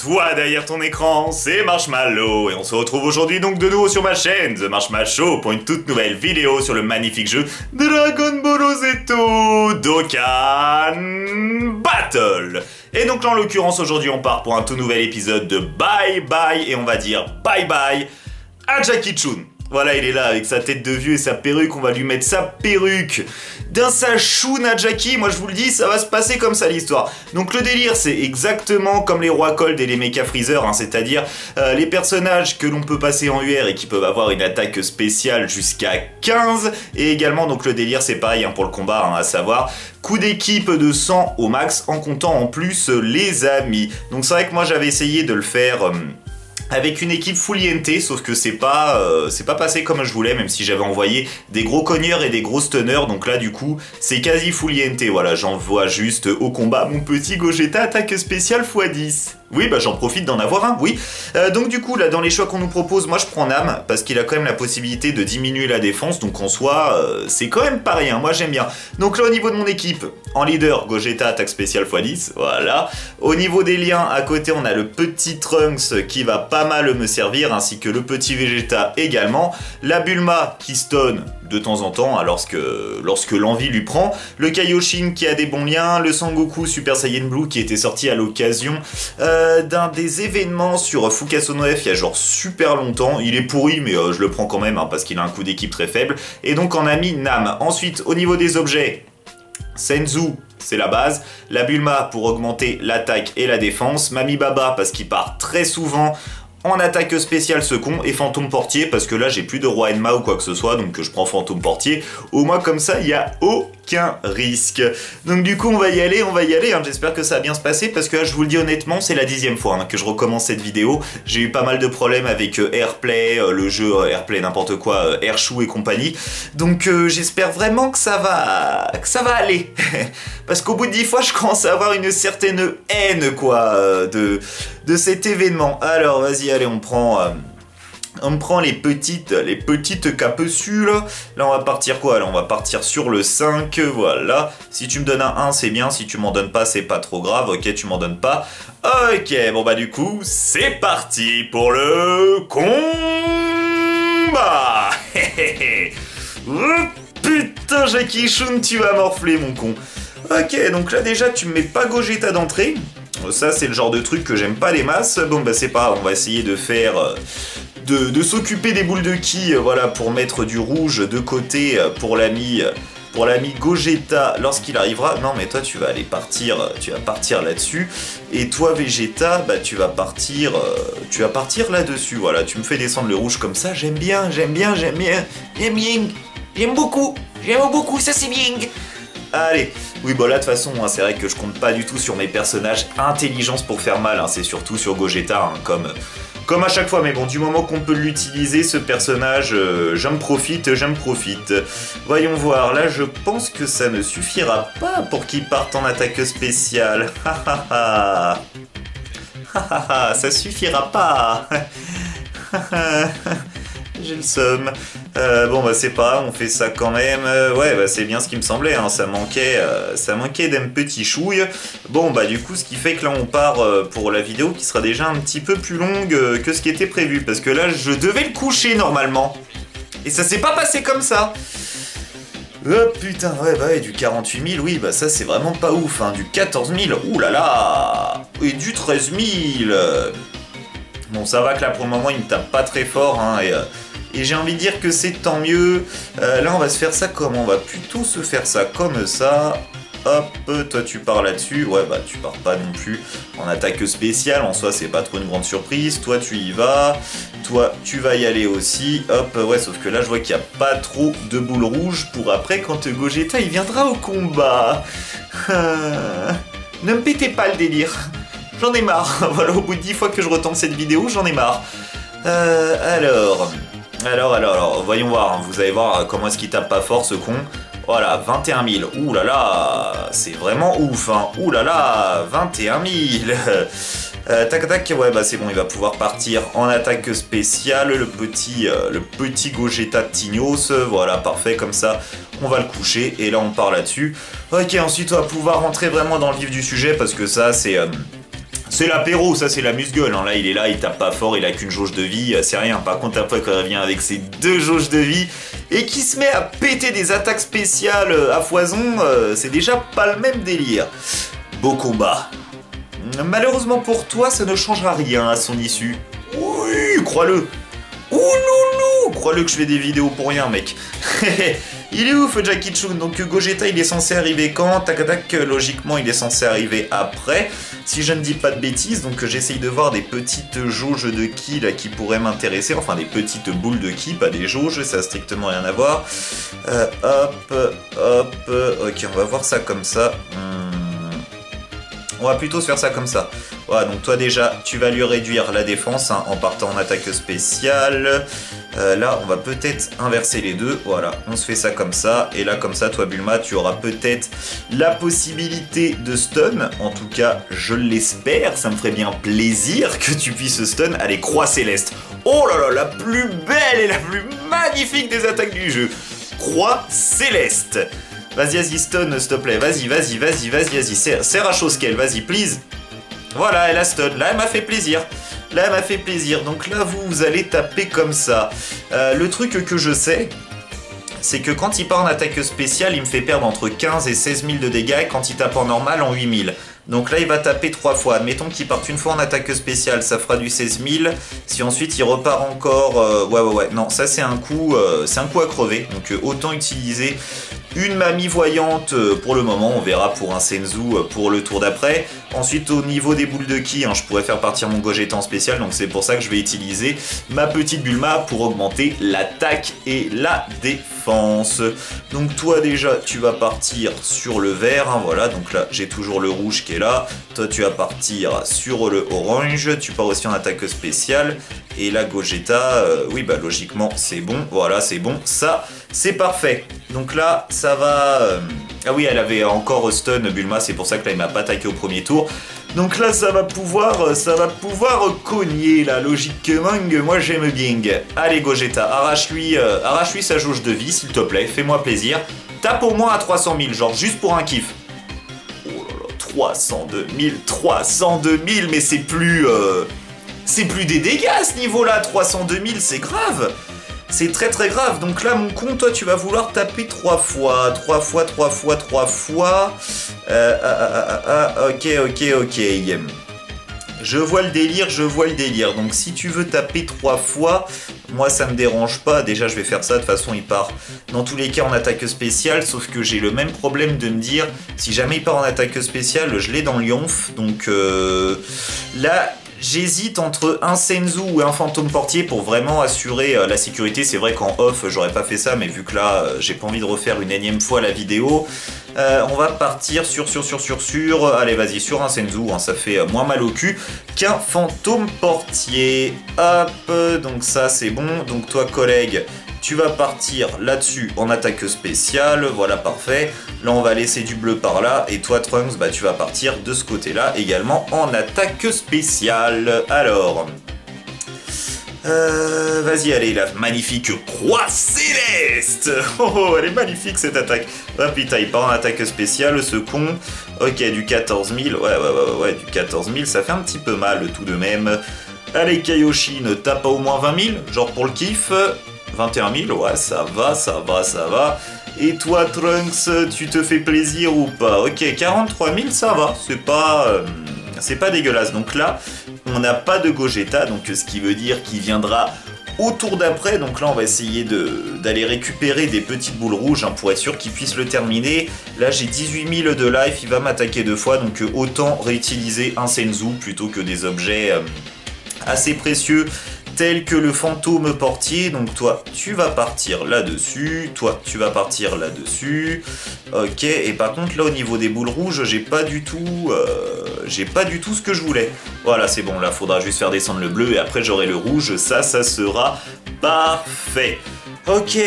toi derrière ton écran, c'est Marshmallow et on se retrouve aujourd'hui donc de nouveau sur ma chaîne The Marshmallow Show pour une toute nouvelle vidéo sur le magnifique jeu Dragon Ball Rosetto Dokkan Battle. Et donc là en l'occurrence aujourd'hui on part pour un tout nouvel épisode de Bye Bye et on va dire bye bye à Jackie Chun. Voilà, il est là avec sa tête de vieux et sa perruque. On va lui mettre sa perruque d'un Sachoun à Jackie. Moi, je vous le dis, ça va se passer comme ça l'histoire. Donc, le délire, c'est exactement comme les rois Cold et les Mecha Freezer, hein, c'est-à-dire euh, les personnages que l'on peut passer en UR et qui peuvent avoir une attaque spéciale jusqu'à 15. Et également, donc, le délire, c'est pareil hein, pour le combat, hein, à savoir coup d'équipe de 100 au max en comptant en plus les amis. Donc, c'est vrai que moi, j'avais essayé de le faire. Euh, avec une équipe full INT, sauf que c'est pas, euh, c'est pas passé comme je voulais, même si j'avais envoyé des gros cogneurs et des gros stunners, donc là du coup c'est quasi full INT, voilà, j'envoie juste au combat mon petit Gogeta attaque spéciale x10. Oui, bah j'en profite d'en avoir un, oui. Euh, donc du coup, là, dans les choix qu'on nous propose, moi je prends Nam, parce qu'il a quand même la possibilité de diminuer la défense, donc en soi, euh, c'est quand même pas rien, moi j'aime bien. Donc là, au niveau de mon équipe, en leader, Gogeta, attaque spéciale x10, voilà. Au niveau des liens, à côté, on a le petit Trunks qui va pas mal me servir, ainsi que le petit Vegeta également. La Bulma qui stone de temps en temps, hein, lorsque, lorsque l'envie lui prend. Le Kaioshin qui a des bons liens, le Sangoku Super Saiyan Blue qui était sorti à l'occasion euh, d'un des événements sur Fukasono F il y a genre super longtemps. Il est pourri, mais euh, je le prends quand même hein, parce qu'il a un coup d'équipe très faible. Et donc on a mis Nam. Ensuite, au niveau des objets, Senzu, c'est la base. La Bulma pour augmenter l'attaque et la défense. Mami Baba parce qu'il part très souvent en attaque spéciale ce con et fantôme portier parce que là j'ai plus de roi Enma ou quoi que ce soit donc je prends fantôme portier. Au moins comme ça il y a aucun risque. Donc du coup on va y aller, on va y aller. Hein. J'espère que ça va bien se passer parce que là je vous le dis honnêtement c'est la dixième fois hein, que je recommence cette vidéo. J'ai eu pas mal de problèmes avec euh, Airplay, euh, le jeu euh, Airplay n'importe quoi, Airshoe et compagnie. Donc j'espère vraiment que ça va que ça va aller. parce qu'au bout de dix fois je commence à avoir une certaine haine quoi de, de cet événement. Alors vas-y allez, on prend... Euh, on prend les petites, les petites capucules. Là, on va partir quoi Là, on va partir sur le 5, voilà. Si tu me donnes un 1, c'est bien. Si tu m'en donnes pas, c'est pas trop grave. Ok, tu m'en donnes pas. Ok, bon bah du coup, c'est parti pour le combat oh, Putain, Jackie Shun, tu vas morfler, mon con. Ok, donc là déjà, tu me mets pas Gogeta d'entrée. Ça, c'est le genre de truc que j'aime pas les masses. Bon, bah c'est pas, on va essayer de faire... Euh, de, s'occuper des boules de ki, euh, voilà, pour mettre du rouge de côté euh, pour l'ami... Pour l'ami Gogeta lorsqu'il arrivera. Non mais toi tu vas aller partir, tu vas partir là-dessus. Et toi Vegeta, bah tu vas partir, tu vas partir là-dessus. Voilà, tu me fais descendre le rouge comme ça. J'aime bien, j'aime bien, j'aime bien, j'aime bien, j'aime beaucoup, j'aime beaucoup. Ça c'est bien. Allez, oui, bon là de toute façon, hein, c'est vrai que je compte pas du tout sur mes personnages intelligence pour faire mal, hein. c'est surtout sur Gogeta, hein, comme, comme à chaque fois, mais bon, du moment qu'on peut l'utiliser, ce personnage, euh, j'en profite, j'en profite. Voyons voir, là je pense que ça ne suffira pas pour qu'il parte en attaque spéciale. ça suffira pas J'ai le seum. Euh, bon bah c'est pas, on fait ça quand même. Euh, ouais bah c'est bien ce qui me semblait, hein. ça manquait, euh, manquait d'un petit chouille. Bon bah du coup ce qui fait que là on part pour la vidéo qui sera déjà un petit peu plus longue que ce qui était prévu parce que là je devais le coucher normalement et ça s'est pas passé comme ça. Oh putain, ouais, bah ouais, du 48 000, oui, bah ça c'est vraiment pas ouf, hein. Du 14 000, ouh là là Et du 13 000 Bon, ça va que là pour le moment il me tape pas très fort, hein, et et j'ai envie de dire que c'est tant mieux. Euh, là, on va se faire ça comment On va plutôt se faire ça comme ça. Hop, toi tu pars là-dessus. Ouais, bah tu pars pas non plus en attaque spéciale. En soi, c'est pas trop une grande surprise. Toi, tu y vas. Toi, tu vas y aller aussi. Hop, ouais, sauf que là, je vois qu'il n'y a pas trop de boules rouges pour après quand Gogeta il viendra au combat. ne me pétez pas le délire. J'en ai marre. voilà, au bout de 10 fois que je retente cette vidéo, j'en ai marre. Euh, alors. Alors, alors, alors, voyons voir, hein. vous allez voir comment est-ce qu'il tape pas fort ce con. Voilà, 21 000. Ouh là là, c'est vraiment ouf, hein. Ouh là là, 21 000. Euh, tac tac, ouais bah c'est bon, il va pouvoir partir en attaque spéciale, le petit, euh, le petit Gogeta Tignos, voilà, parfait, comme ça, on va le coucher, et là on part là-dessus. Ok, ensuite on va pouvoir rentrer vraiment dans le vif du sujet, parce que ça c'est... Euh, C'est l'apéro, ça c'est la musgueule. Hein. Là, il est là, il tape pas fort, il a qu'une jauge de vie, c'est rien. Par contre, après, quand il revient avec ses deux jauges de vie et qui se met à péter des attaques spéciales à foison, euh, c'est déjà pas le même délire. Beau combat. Malheureusement pour toi, ça ne changera rien à son issue. Oui, crois-le. Ouloulou Crois-le que je fais des vidéos pour rien, mec. il est ouf, Jackie Chun. Donc Gogeta, il est censé arriver quand Tac, tac, logiquement, il est censé arriver après. Si je ne dis pas de bêtises, donc j'essaye de voir des petites jauges de ki là qui pourraient m'intéresser. Enfin, des petites boules de ki, pas des jauges, ça a strictement rien à voir. Euh, hop, hop. Ok, on va voir ça comme ça. Hmm. On va plutôt se faire ça comme ça. Voilà, donc toi déjà, tu vas lui réduire la défense hein, en partant en attaque spéciale. Euh, là, on va peut-être inverser les deux. Voilà, on se fait ça comme ça. Et là, comme ça, toi, Bulma, tu auras peut-être la possibilité de stun. En tout cas, je l'espère. Ça me ferait bien plaisir que tu puisses stun. Allez, croix céleste. Oh là là, la plus belle et la plus magnifique des attaques du jeu. Croix céleste. Vas-y, vas-y, stun, s'il te plaît. Vas-y, vas-y, vas-y, vas-y, vas-y. Serre à chose qu'elle, vas-y, please. Voilà, elle a stun. Là, elle m'a fait plaisir. Là, elle m'a fait plaisir. Donc là, vous, allez taper comme ça. Euh, le truc que je sais, c'est que quand il part en attaque spéciale, il me fait perdre entre 15 et 16 000 de dégâts. quand il tape en normal, en 8 000. Donc là, il va taper 3 fois. Admettons qu'il parte une fois en attaque spéciale, ça fera du 16 000. Si ensuite il repart encore... Euh, ouais, ouais, ouais. Non, ça c'est un coup, euh, c'est un coup à crever. Donc autant utiliser une mamie voyante euh, pour le moment, on verra pour un Senzu euh, pour le tour d'après. Ensuite au niveau des boules de ki, hein, je pourrais faire partir mon Gogeta en spécial, donc c'est pour ça que je vais utiliser ma petite Bulma pour augmenter l'attaque et la défense. Donc toi déjà tu vas partir sur le vert, hein, voilà, donc là j'ai toujours le rouge qui est là. Toi tu vas partir sur le orange, tu pars aussi en attaque spéciale. Et la Gogeta, euh, oui bah logiquement c'est bon, voilà c'est bon, ça c'est parfait. Donc là, ça va... Euh, ah oui, elle avait encore stun Bulma, c'est pour ça que là, il m'a pas attaqué au premier tour. Donc là, ça va pouvoir, euh, ça va pouvoir cogner, là, logiquement, moi j'aime bien. Allez, Gogeta, arrache-lui euh, arrache-lui sa jauge de vie, s'il te plaît, fais-moi plaisir. Tape au moins à 300 000, genre juste pour un kiff. Oh là là, 302 000, 302 000, mais c'est plus... C'est plus des dégâts à ce niveau-là, 302 000, c'est grave c'est très très grave. Donc là, mon con, toi, tu vas vouloir taper trois fois. Trois fois, trois fois, trois fois. Euh, ah, ah, ah, ok, ok, ok. Je vois le délire, je vois le délire. Donc si tu veux taper trois fois, moi ça me dérange pas. Déjà je vais faire ça, de toute façon il part dans tous les cas en attaque spéciale, sauf que j'ai le même problème de me dire, si jamais il part en attaque spéciale, je l'ai dans Lyonf. Donc euh, là, J'hésite entre un Senzu ou un fantôme portier pour vraiment assurer euh, la sécurité. C'est vrai qu'en off, j'aurais pas fait ça, mais vu que là, euh, j'ai pas envie de refaire une énième fois la vidéo, euh, on va partir sur, sur, sur, sur, sur. Allez, vas-y, sur un Senzu, hein, ça fait moins mal au cul qu'un fantôme portier. Hop, donc ça, c'est bon. Donc toi, collègue, tu vas partir là-dessus en attaque spéciale, voilà parfait. Là on va laisser du bleu par là et toi Trunks, bah, tu vas partir de ce côté-là également en attaque spéciale. Alors... Euh, Vas-y, allez, la magnifique croix céleste oh, oh, elle est magnifique cette attaque Ah putain, il part en attaque spéciale, ce con. Ok, du 14 000, ouais, ouais, ouais, ouais, du 14 000, ça fait un petit peu mal tout de même. Allez, Kaioshin, tape pas au moins 20 000, genre pour le kiff. 21 000, ouais, ça va, ça va, ça va. Et toi, Trunks, tu te fais plaisir ou pas? Ok, 43 000, ça va, c'est pas, euh, c'est pas dégueulasse. Donc là, on n'a pas de Gogeta, donc ce qui veut dire qu'il viendra au tour d'après. Donc là, on va essayer d'aller récupérer des petites boules rouges hein, pour être sûr qu'il puisse le terminer. Là, j'ai 18 000 de life, il va m'attaquer deux fois, donc euh, autant réutiliser un Senzu plutôt que des objets euh, assez précieux tel que le fantôme portier. Donc toi, tu vas partir là-dessus. Toi, tu vas partir là-dessus. Ok, et par contre, là, au niveau des boules rouges, j'ai pas du tout... Euh, j'ai pas du tout ce que je voulais. Voilà, c'est bon, là, faudra juste faire descendre le bleu et après, j'aurai le rouge. Ça, ça sera parfait. Ok,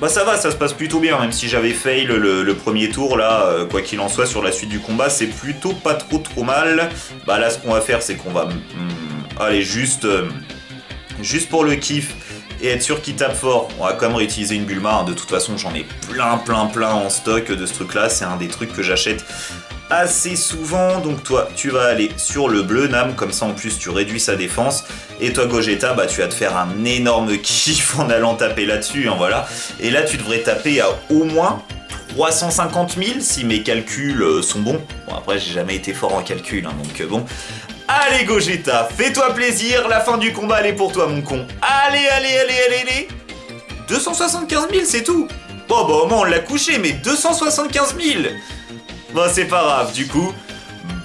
bah ça va, ça se passe plutôt bien, même si j'avais fail le, premier tour, là, euh, quoi qu'il en soit, sur la suite du combat, c'est plutôt pas trop trop mal. Bah là, ce qu'on va faire, c'est qu'on va... Hmm, aller juste... Euh, juste pour le kiff et être sûr qu'il tape fort. On va quand même réutiliser une Bulma, hein. de toute façon j'en ai plein plein plein en stock de ce truc là, c'est un des trucs que j'achète assez souvent. Donc toi, tu vas aller sur le bleu, Nam, comme ça en plus tu réduis sa défense. Et toi, Gogeta, bah tu vas te faire un énorme kiff en allant taper là-dessus, hein, voilà. Et là, tu devrais taper à au moins 350 000 si mes calculs euh, sont bons. Bon, après, j'ai jamais été fort en calcul, hein, donc euh, bon. Allez, Gogeta, fais-toi plaisir, la fin du combat, elle est pour toi, mon con. Allez, allez, allez, allez, allez 275 000, c'est tout Bon, bah au moins on l'a couché, mais 275 000 Bon, c'est pas grave, du coup.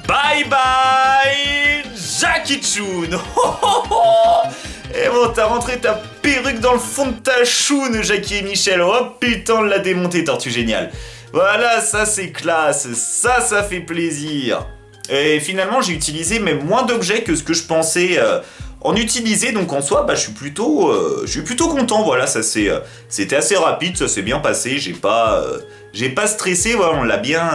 Bye bye Jackie Chun Et bon, t'as rentré ta perruque dans le fond de ta choune, Jackie et Michel. Oh putain, l'a démonté, Tortue Génial. Voilà, ça c'est classe, ça, ça fait plaisir. Et finalement, j'ai utilisé même moins d'objets que ce que je pensais euh, en utiliser. Donc en soi, bah, je suis plutôt, euh, je suis plutôt content. Voilà, ça c'est, euh, c'était assez rapide, ça s'est bien passé. J'ai pas, j'ai pas stressé. Voilà, on l'a bien,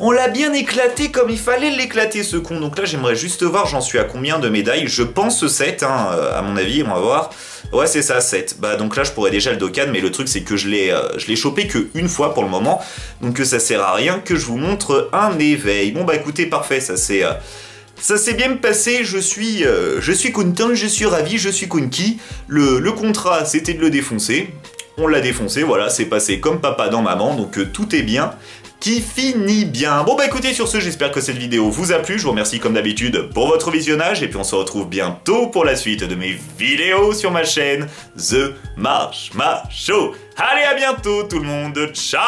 on l'a bien éclaté comme il fallait l'éclater ce con. Donc là, j'aimerais juste voir, j'en suis à combien de médailles? Je pense 7, hein, à mon avis, on va voir. Ouais, c'est ça, 7. Bah donc là, je pourrais déjà le Dokkan, mais le truc, c'est que je l'ai euh, je l'ai chopé que une fois pour le moment. Donc que ça sert à rien que je vous montre un éveil. Bon bah écoutez, parfait, ça c'est... Euh, ça s'est bien passé, je suis, euh, je suis content, je suis ravi, je suis conquis. Le contrat, c'était de le défoncer. On l'a défoncé, voilà, c'est passé comme papa dans maman, donc tout est bien qui finit bien. Bon bah écoutez sur ce j'espère que cette vidéo vous a plu, je vous remercie comme d'habitude pour votre visionnage et puis on se retrouve bientôt pour la suite de mes vidéos sur ma chaîne The March Show. Allez à bientôt tout le monde, ciao